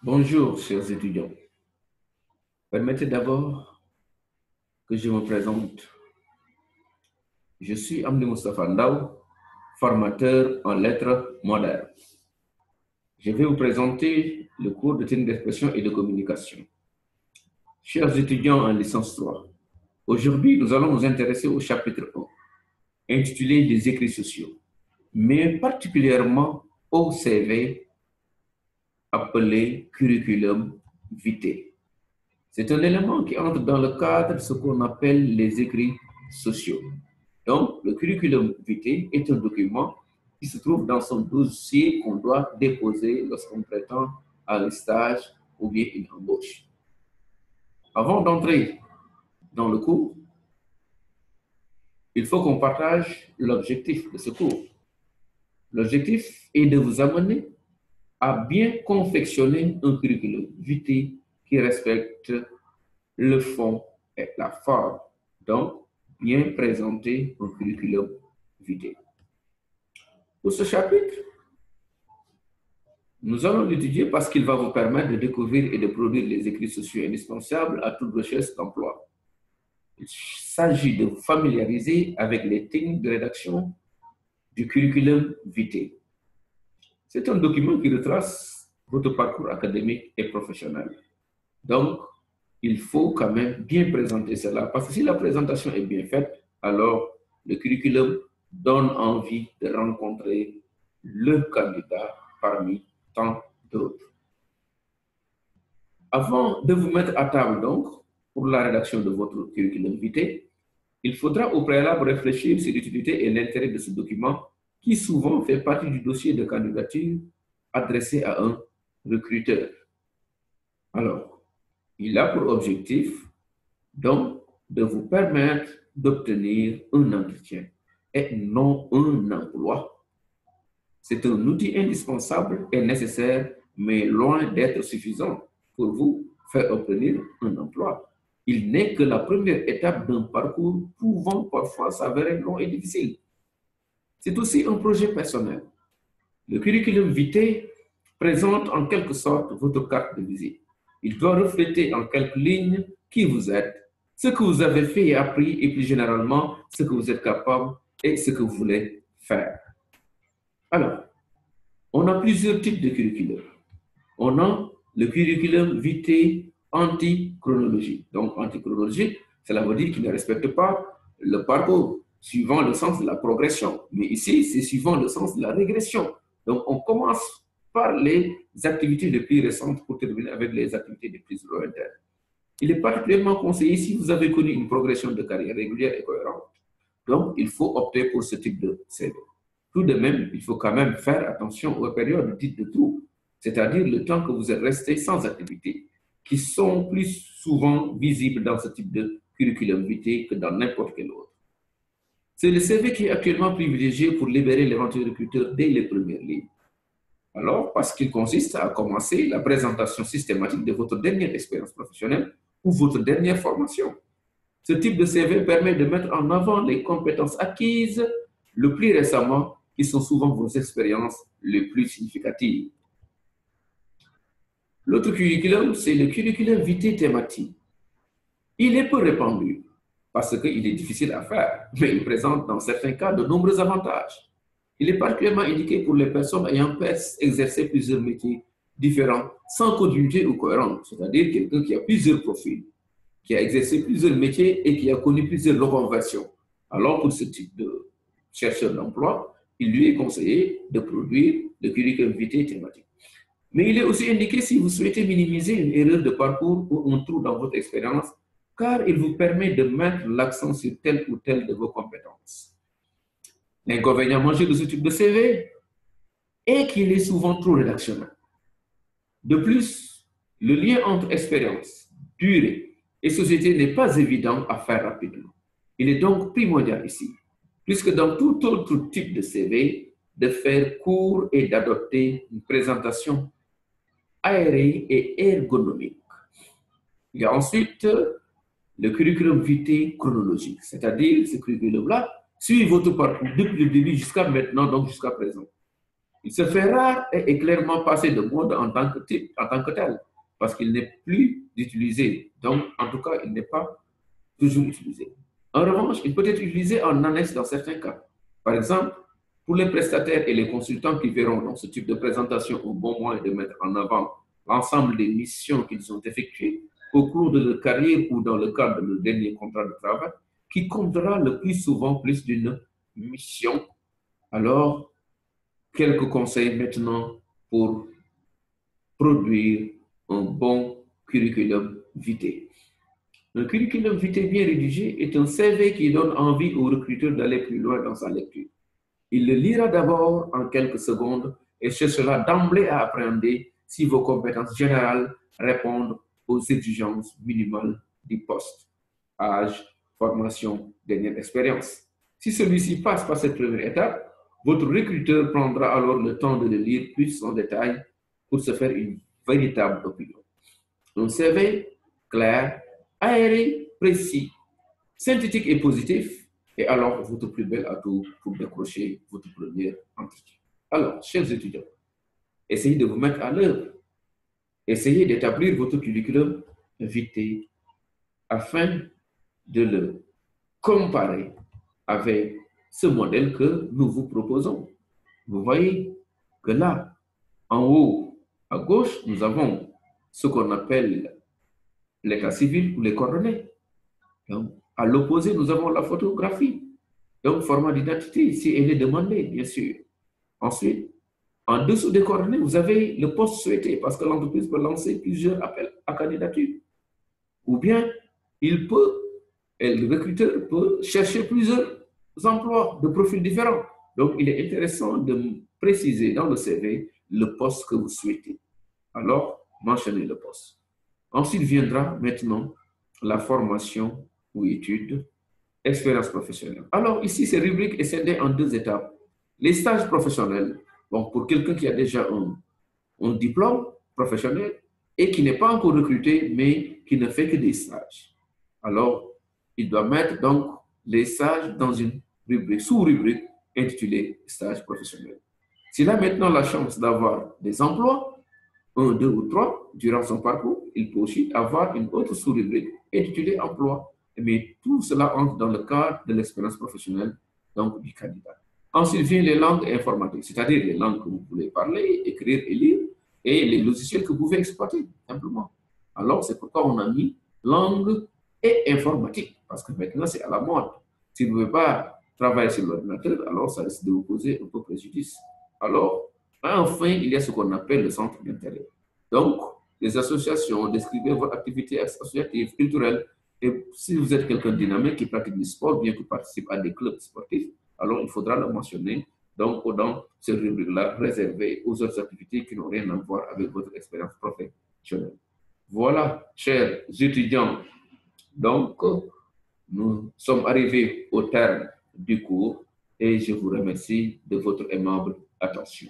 Bonjour, chers étudiants. Permettez d'abord que je me présente. Je suis Amdi Mustafa Ndao, formateur en lettres modernes. Je vais vous présenter le cours de technique d'expression et de communication. Chers étudiants en licence 3, aujourd'hui, nous allons nous intéresser au chapitre 1, intitulé Les écrits sociaux, mais particulièrement au CV appelé curriculum vitae. C'est un élément qui entre dans le cadre de ce qu'on appelle les écrits sociaux. Donc, le curriculum vitae est un document qui se trouve dans son dossier qu'on doit déposer lorsqu'on prétend à un stage ou bien une embauche. Avant d'entrer dans le cours, il faut qu'on partage l'objectif de ce cours. L'objectif est de vous amener à bien confectionner un curriculum vitae qui respecte le fond et la forme. Donc, bien présenter un curriculum vitae. Pour ce chapitre, nous allons l'étudier parce qu'il va vous permettre de découvrir et de produire les écrits sociaux indispensables à toute recherche d'emploi. Il s'agit de vous familiariser avec les techniques de rédaction du curriculum vitae. C'est un document qui retrace votre parcours académique et professionnel. Donc, il faut quand même bien présenter cela, parce que si la présentation est bien faite, alors le curriculum donne envie de rencontrer le candidat parmi tant d'autres. Avant de vous mettre à table, donc, pour la rédaction de votre curriculum vitae, il faudra au préalable réfléchir sur l'utilité et l'intérêt de ce document qui souvent fait partie du dossier de candidature adressé à un recruteur. Alors, il a pour objectif donc de vous permettre d'obtenir un entretien et non un emploi. C'est un outil indispensable et nécessaire, mais loin d'être suffisant pour vous faire obtenir un emploi. Il n'est que la première étape d'un parcours pouvant parfois s'avérer long et difficile. C'est aussi un projet personnel. Le curriculum vitae présente en quelque sorte votre carte de visite. Il doit refléter en quelques lignes qui vous êtes, ce que vous avez fait et appris, et plus généralement, ce que vous êtes capable et ce que vous voulez faire. Alors, on a plusieurs types de curriculum. On a le curriculum vitae anti-chronologie. Donc, anti-chronologie, cela veut dire qu'il ne respecte pas le parcours suivant le sens de la progression. Mais ici, c'est suivant le sens de la régression. Donc, on commence par les activités les plus récentes pour terminer avec les activités les plus lointaines. Il est particulièrement conseillé si vous avez connu une progression de carrière régulière et cohérente. Donc, il faut opter pour ce type de CV. Tout de même, il faut quand même faire attention aux périodes dites de trou, c'est-à-dire le temps que vous êtes resté sans activité, qui sont plus souvent visibles dans ce type de curriculum vitae que dans n'importe quel autre. C'est le CV qui est actuellement privilégié pour libérer l'éventuel recruteur dès les premières lignes. Alors, parce qu'il consiste à commencer la présentation systématique de votre dernière expérience professionnelle ou votre dernière formation. Ce type de CV permet de mettre en avant les compétences acquises le plus récemment, qui sont souvent vos expériences les plus significatives. L'autre curriculum, c'est le curriculum vitae thématique. Il est peu répandu, parce qu'il est difficile à faire, mais il présente dans certains cas de nombreux avantages. Il est particulièrement indiqué pour les personnes ayant exercé plusieurs métiers différents sans continuité ou cohérence, c'est-à-dire quelqu'un qui a plusieurs profils, qui a exercé plusieurs métiers et qui a connu plusieurs reconversions. Alors, pour ce type de chercheur d'emploi, il lui est conseillé de produire le curriculum vitae thématique. Mais il est aussi indiqué si vous souhaitez minimiser une erreur de parcours ou un trou dans votre expérience car il vous permet de mettre l'accent sur telle ou telle de vos compétences. L'inconvénient majeur de ce type de CV est qu'il est souvent trop rédactionnel. De plus, le lien entre expérience, durée et société n'est pas évident à faire rapidement. Il est donc primordial ici, puisque dans tout autre type de CV, de faire court et d'adopter une présentation aérée et ergonomique. Il y a ensuite le curriculum vitae chronologique, c'est-à-dire ce curriculum-là suit votre parcours depuis le début jusqu'à maintenant, donc jusqu'à présent. Il se fait rare et clairement passé de mode en tant que, en tant que tel, parce qu'il n'est plus utilisé. Donc, en tout cas, il n'est pas toujours utilisé. En revanche, il peut être utilisé en annexe dans certains cas. Par exemple, pour les prestataires et les consultants qui verront dans ce type de présentation au bon moyen de mettre en avant l'ensemble des missions qu'ils ont effectuées au cours de leur carrière ou dans le cadre de leur dernier contrat de travail, qui comptera le plus souvent plus d'une mission. Alors, quelques conseils maintenant pour produire un bon curriculum vitae. Un curriculum vitae bien rédigé est un CV qui donne envie au recruteur d'aller plus loin dans sa lecture. Il le lira d'abord en quelques secondes et cherchera d'emblée à appréhender si vos compétences générales répondent aux exigences minimales du poste. Âge, formation, dernière expérience. Si celui-ci passe par cette première étape, votre recruteur prendra alors le temps de le lire plus en détail pour se faire une véritable opinion. Un CV clair, aéré, précis, synthétique et positif et alors votre plus bel atout pour décrocher votre premier entretien. Alors, chers étudiants, essayez de vous mettre à l'œuvre. Essayez d'établir votre curriculum vitae afin de le comparer avec ce modèle que nous vous proposons. Vous voyez que là, en haut à gauche, nous avons ce qu'on appelle l'état civil ou les coordonnées. Donc, à l'opposé, nous avons la photographie. Donc, format d'identité, si elle est demandée, bien sûr. Ensuite, en dessous des coordonnées, vous avez le poste souhaité parce que l'entreprise peut lancer plusieurs appels à candidature. Ou bien, il peut, le recruteur peut chercher plusieurs emplois de profils différents. Donc, il est intéressant de préciser dans le CV le poste que vous souhaitez. Alors, mentionnez le poste. Ensuite viendra maintenant la formation ou études, expérience professionnelle. Alors ici, ces rubriques est scindée en deux étapes. Les stages professionnels, donc pour quelqu'un qui a déjà un, diplôme professionnel et qui n'est pas encore recruté, mais qui ne fait que des stages. Alors, il doit mettre donc les stages dans une rubrique, sous-rubrique intitulée stage professionnel. S'il a maintenant la chance d'avoir des emplois, un, deux ou trois, durant son parcours, il peut aussi avoir une autre sous-rubrique intitulée emploi mais tout cela entre dans le cadre de l'expérience professionnelle donc, du candidat. Ensuite vient les langues informatiques, c'est-à-dire les langues que vous voulez parler, écrire et lire, et les logiciels que vous pouvez exploiter, simplement. Alors, c'est pourquoi on a mis langue et informatique, parce que maintenant, c'est à la mode. Si vous ne pouvez pas travailler sur l'ordinateur, alors ça risque de vous poser un peu préjudice. Alors, enfin, il y a ce qu'on appelle le centre d'intérêt. Donc, les associations, décrivez votre activité associative, culturelle, et si vous êtes quelqu'un dynamique qui pratique du sport, bien que participe à des clubs sportifs, alors il faudra le mentionner donc dans ce rubrique-là réservé aux autres activités qui n'ont rien à voir avec votre expérience professionnelle. Voilà, chers étudiants, donc nous sommes arrivés au terme du cours et je vous remercie de votre aimable attention.